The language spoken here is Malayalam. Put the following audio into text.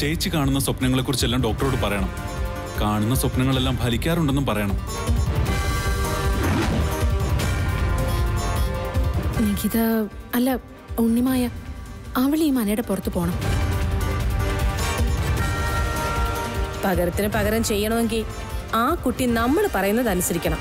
ചേച്ചി കാണുന്ന സ്വപ്നങ്ങളെ കുറിച്ചെല്ലാം ഡോക്ടറോട് പറയണം. കാണുന്ന സ്വപ്നങ്ങളെല്ലാം ഫലിക്കാറുണ്ടെന്നും പറയണം. നിഖിത അല്ല ഉണ്ണിമായ അവൾ ഈ മനയുടെ പുറത്ത് പോണം. പകരത്തിന് പകരം ചെയ്യണമെങ്കിൽ ആ കുട്ടി നമ്മൾ പറയുന്നത് അനുസരിക്കണം.